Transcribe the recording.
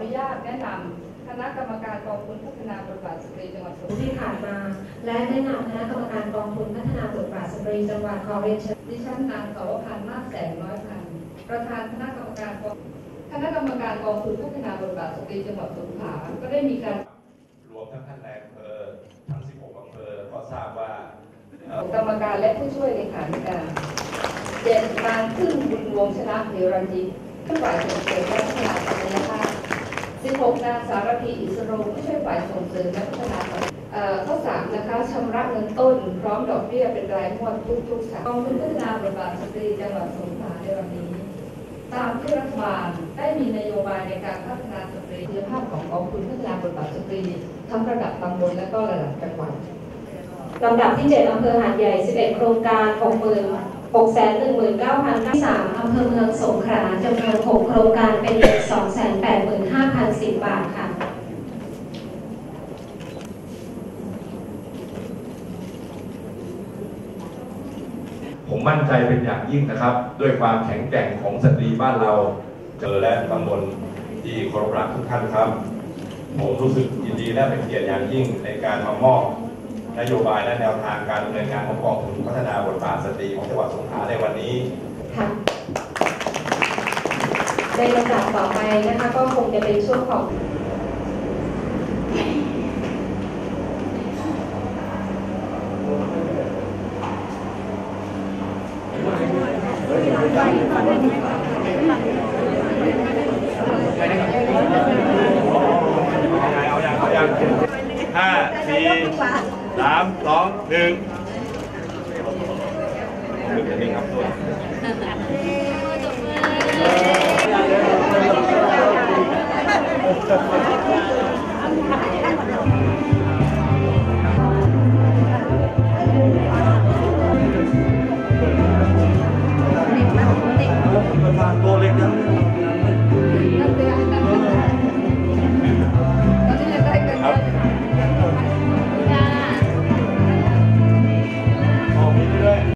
นุญาตแนะนำคณะกรรมการกองทุนพัฒนาบทบาทสตรีจังหวัดสงขลาที่ผ่านมา และแนะนำคณะกรรมการกองทุนพัฒนาบทบาทสตรีจังหวัดขอเรียนเชิญดิฉันนางสาวพันธ์มากแสงน้อยพันประธานคณะกรรมการกองคณะกรรมการกองทุนพัฒนาบทบาทสตรีจังหวัดสงขลาก็ได้มีการรวมทั้งท่านนายอำเภอทั้ง 16อำเภอก็ทราบว่ากรรมการและผู้ช่วยเลขาธิการเจ็ดนางพึ่งบุญวงชนะเฮรัญยิตผู้ฝ่ายส่งเสริมและพัฒนาศักยภาพ สิบหกนางสารพีอิสโรผู้ช่วยฝ่ายส่งเสริมและพัฒนาข้อสามนะคะชำระเงินต้น พร้อมดอกเบี้ยเป็นรายงวดทุกๆสามกองทุนพัฒนาบทบาทสตรีจังหวัดสงขลาในวันนี้ ตามที่รัฐบาลได้มีนโยบายในการพัฒนาสตรีคุณภาพของกองทุนพัฒนาบทบาทสตรี ทั้งระดับตำบลและก็ระดับจังหวัดลำดับที่ 7 อำเภอหาดใหญ่ 11 โครงการ 60,000 619,000ที่3อำเภอเมืองสงขลาจำนวน 6 โครงการเป็นเงิน285,010 บาทค่ะ ผมมั่นใจเป็นอย่างยิ่งนะครับ ด้วยความแข็งแกร่งของสตรีบ้านเราเจอและตำบลที่เคารพรักทุกท่านครับ ผมรู้สึกยินดีและเป็นเกียรติอย่างยิ่งในการมามอบนโยบายและแนวทางการดำเนินงานของกองทุนพัฒนาบทบาทสตรีของจังหวัดสงขลาในวันนี้ค่ะในลำดับต่อไปนะคะก็คงจะเป็นช่วงของ เอาอย่างเอาอย่าง ห้าสี่สามสองหนึ่งหนึ่งหนึ่งครับ